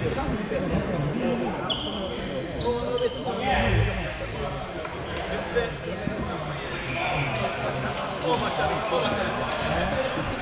Oh, my God.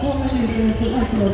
不过那个是外地的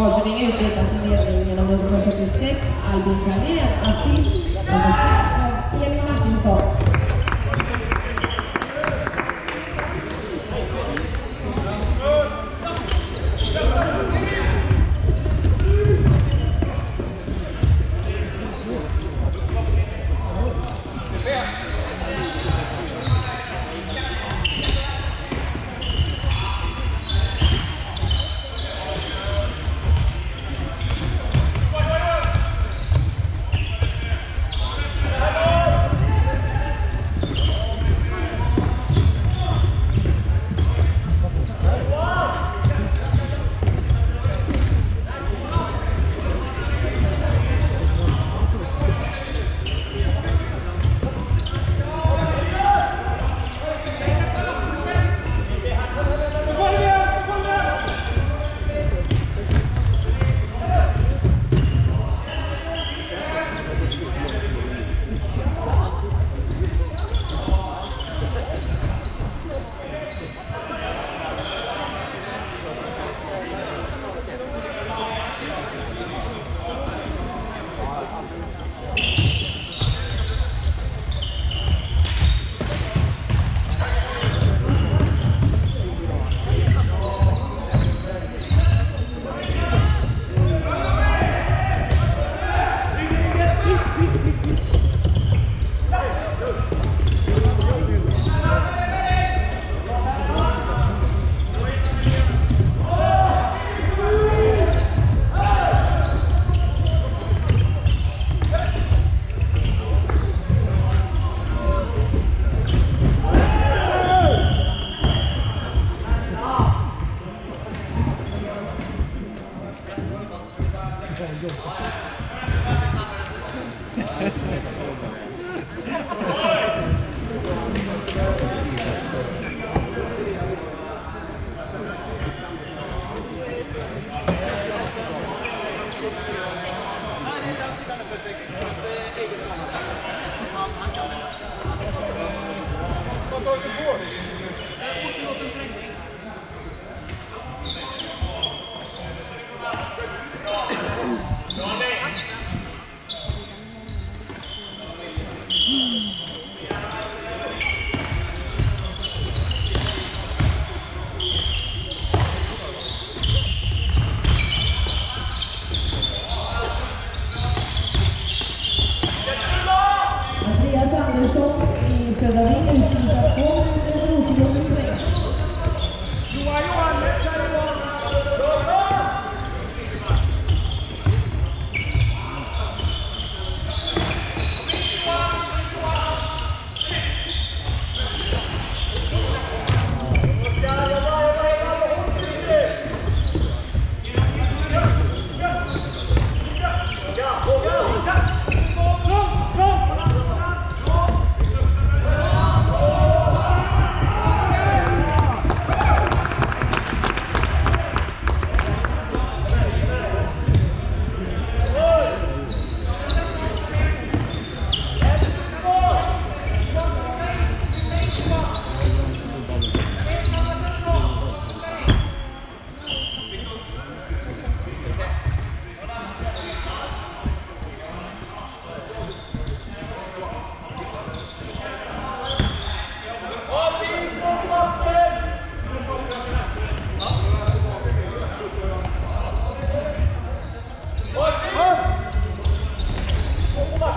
Forging Educate, Assuming Learning, and I'm going to put the I'll be Assis, number. go.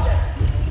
Yeah.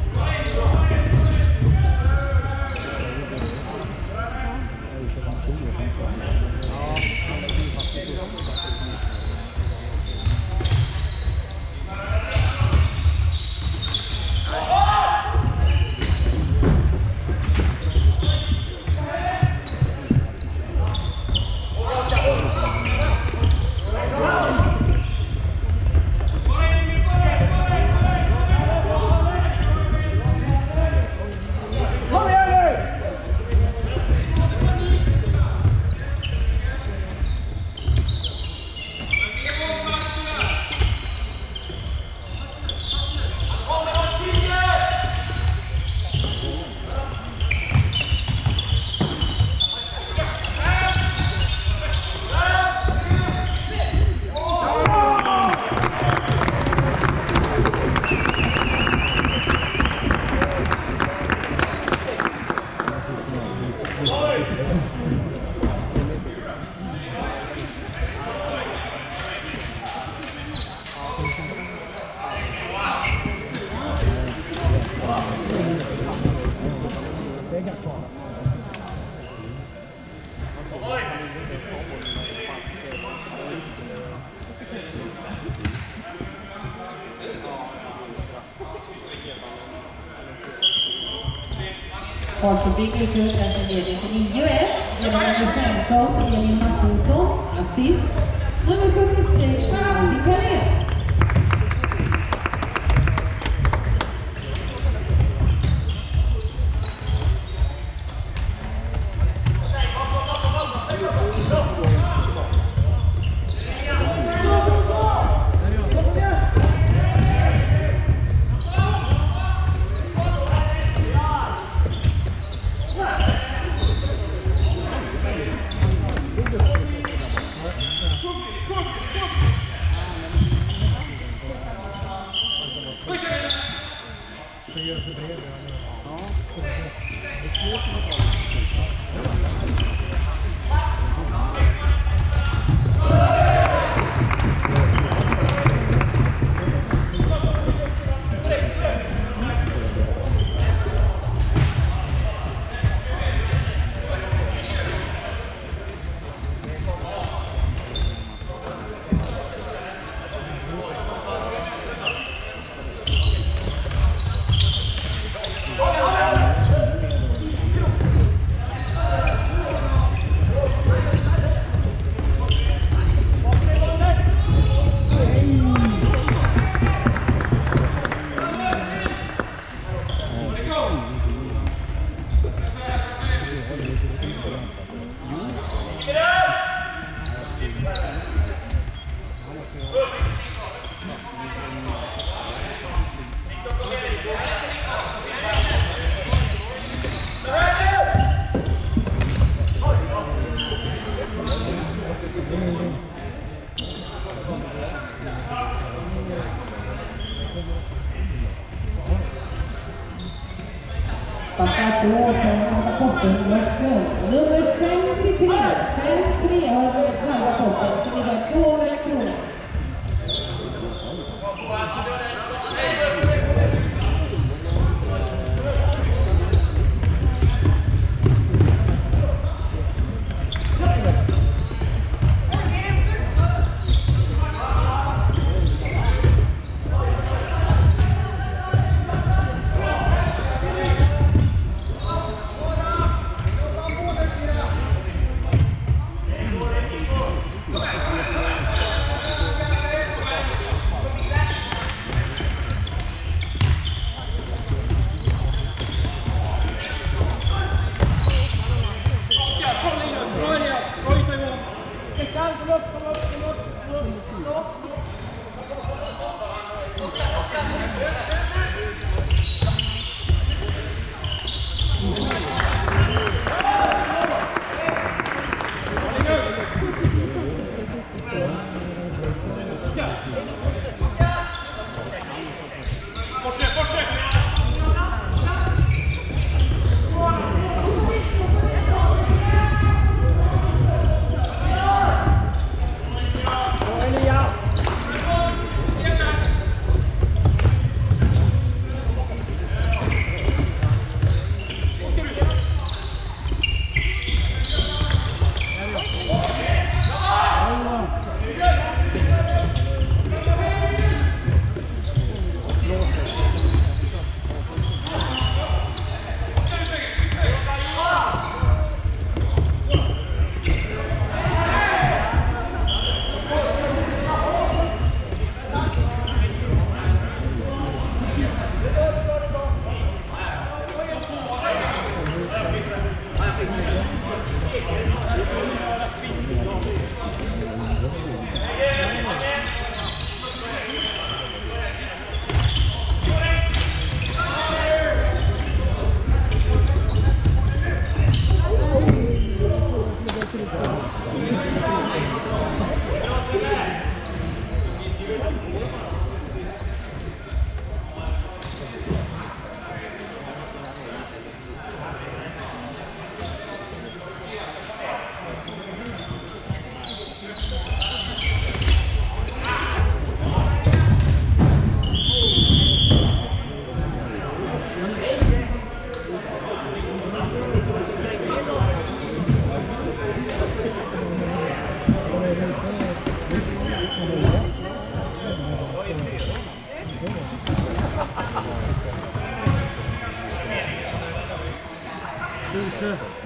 Falköping utökar sin ledning till 9-1 genom nummer 15 Emil Martinsson, assist. Nummer 76 No.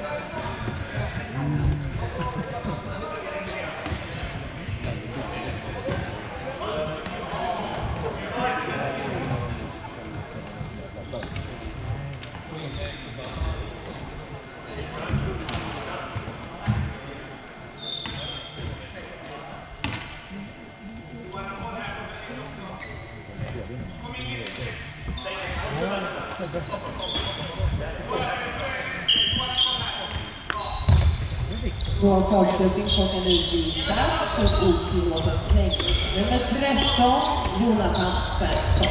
Falköping fått en utvisad för otillåtet kränkning. Nummer 13, Jonathan Svensson.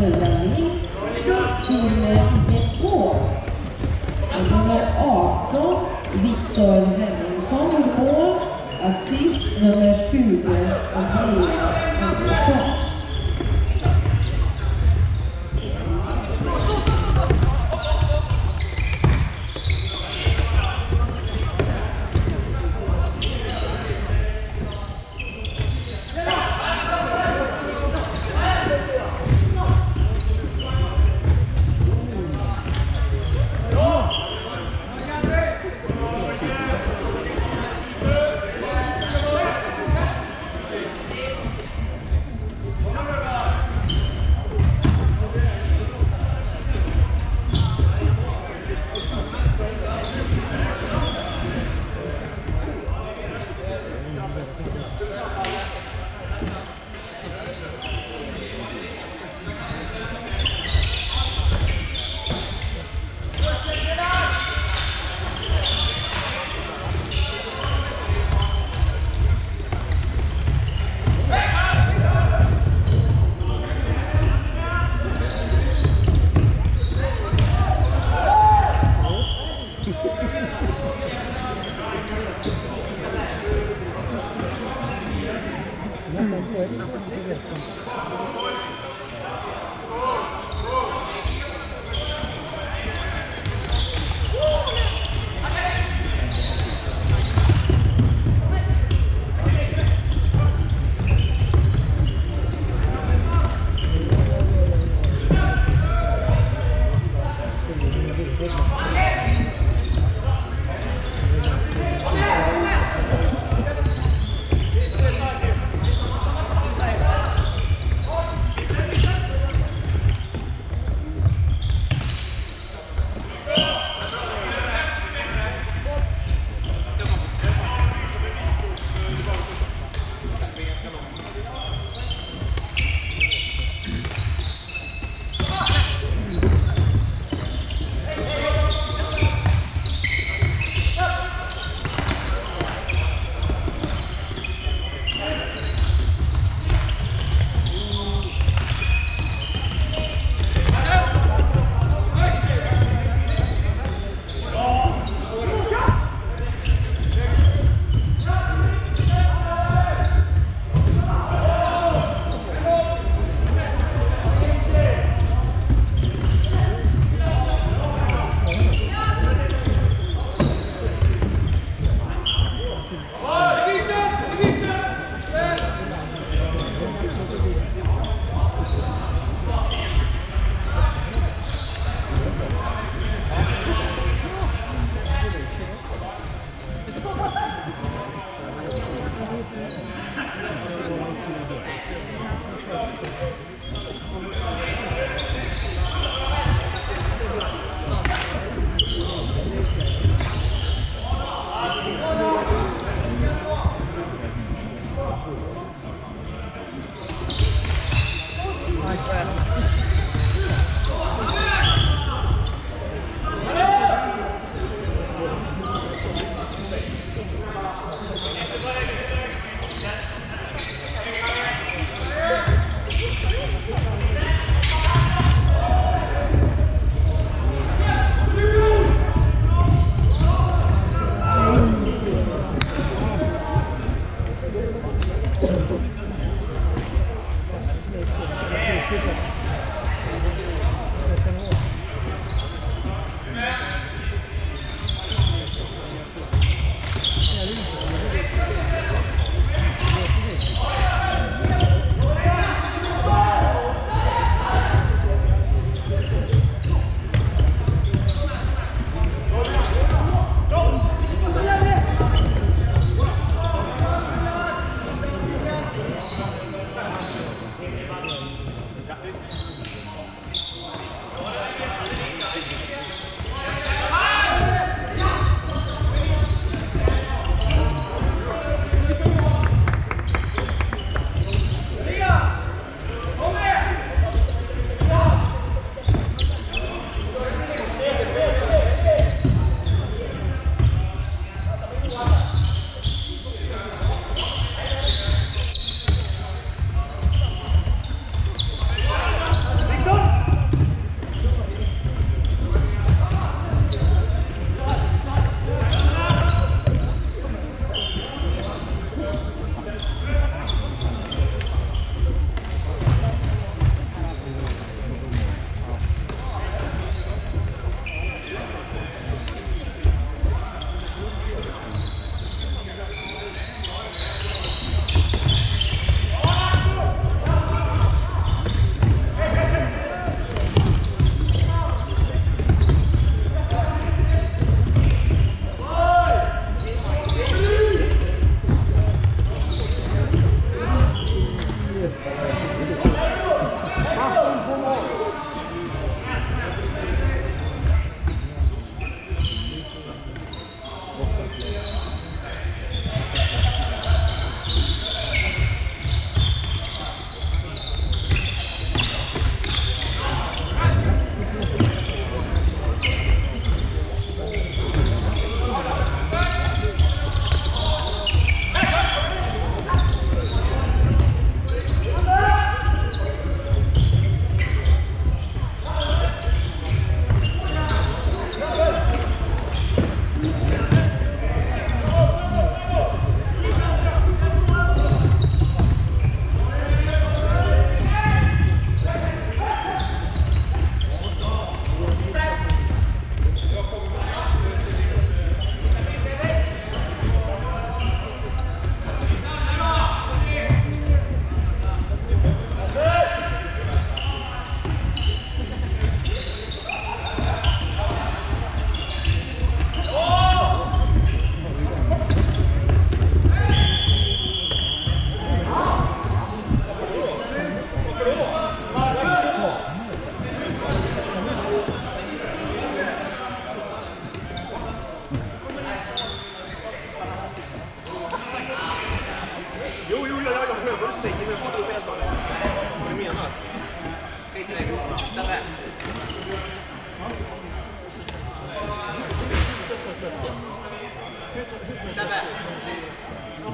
Där till IG2. Nummer 18, Viktor Henningsson gjorde mål. Assist nummer 20, Andreas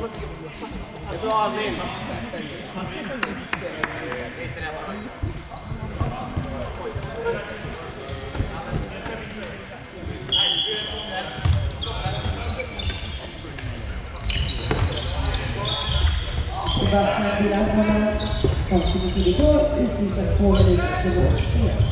Abim. Sebastian Villarhammer, kommt schon ein bisschen durch, übrigens ein Tor, der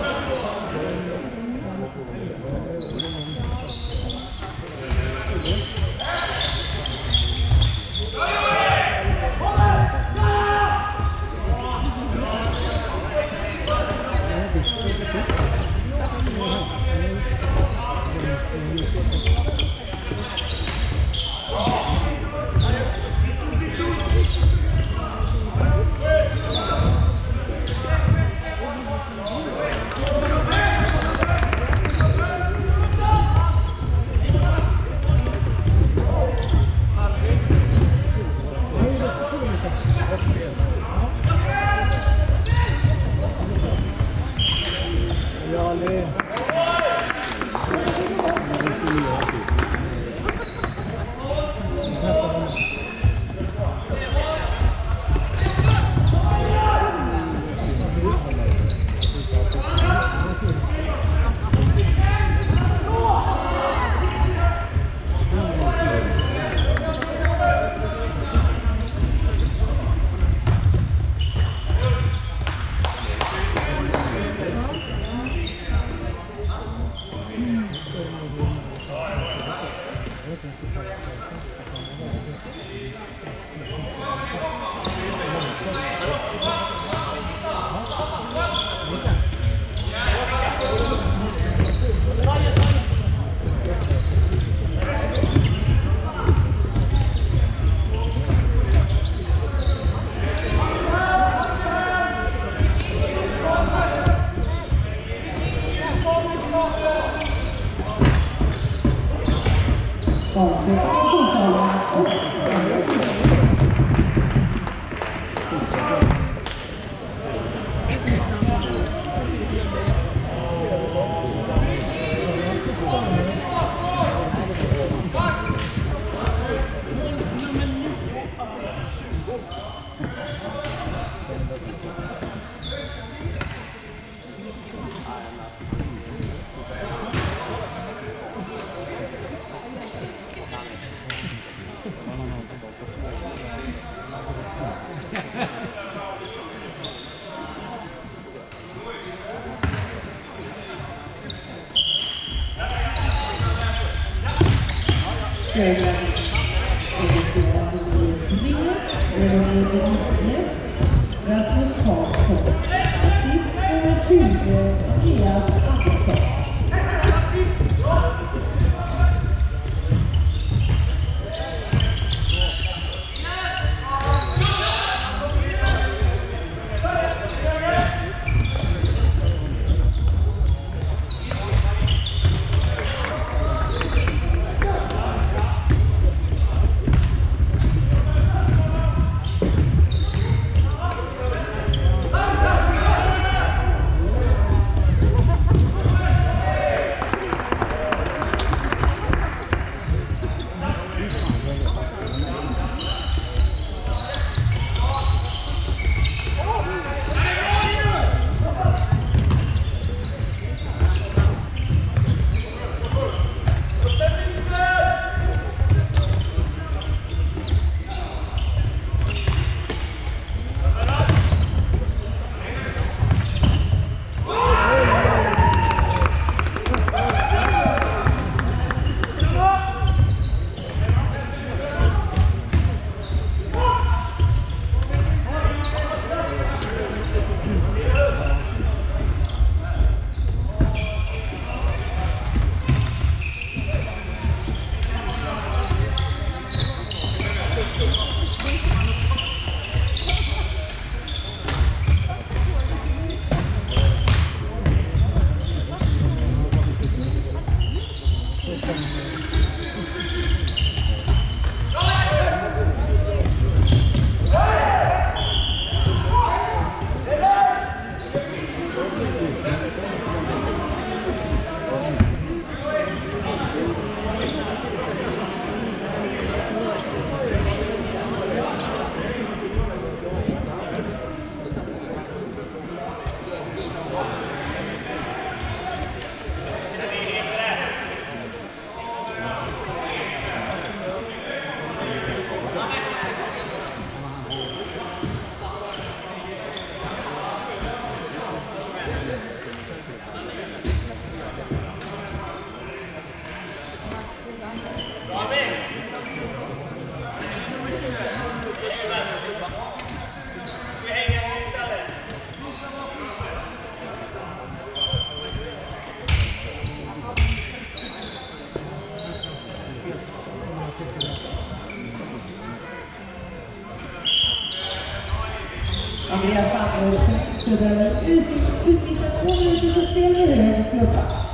Andreas Andersson, Södra Vik, utvisar två minuter för spel i hög klubba.